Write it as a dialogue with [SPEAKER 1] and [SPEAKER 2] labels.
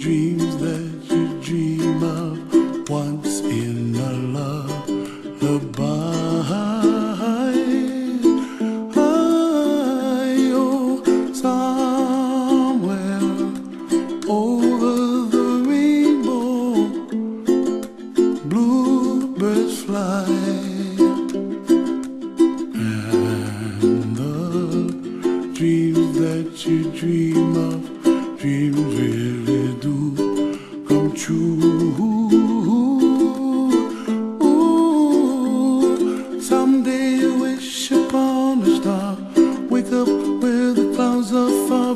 [SPEAKER 1] dreams that you dream of once in a lullaby. birds fly and the dreams that you dream of dreams really do come true. Ooh, someday you wish upon a star. Wake up where the clouds are far